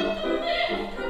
Quanto tempo!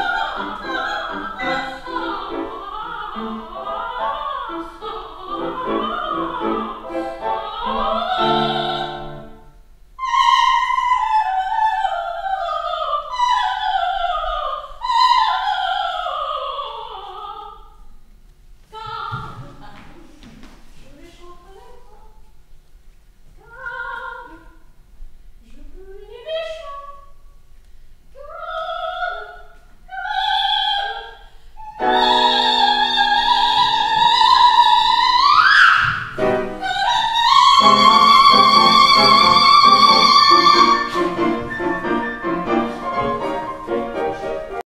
Bye.